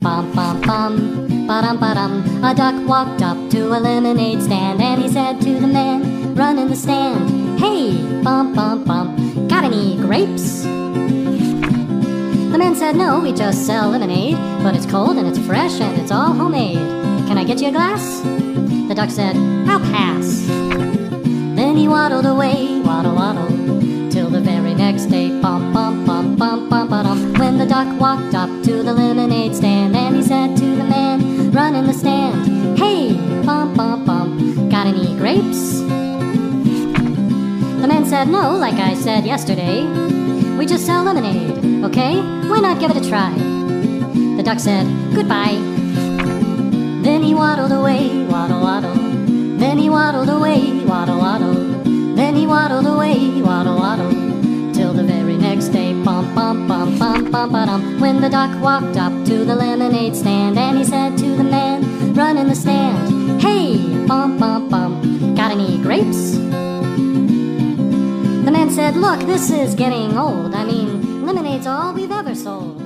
Bum bum bum, ba-dum ba-dum. A duck walked up to a lemonade stand and he said to the man, run in the stand. Hey, bum bum bum, got any grapes? The man said, no, we just sell lemonade, but it's cold and it's fresh and it's all homemade. Can I get you a glass? The duck said, I'll pass. Then he waddled away, waddle waddle, till the very next day, bum bum bum bum bum ba-dum. When the duck walked up to grapes? The man said, no, like I said yesterday. We just sell lemonade, okay? Why not give it a try? The duck said, goodbye. Then he waddled away, waddle waddle. Then he waddled away, waddle waddle. Then he waddled away, waddle waddle. Till the very next day, bum bum bum bum bum ba-dum. When the duck walked up to the lemonade stand and he said to the man, run in the stand. Grapes? The man said, Look, this is getting old. I mean, lemonade's all we've ever sold.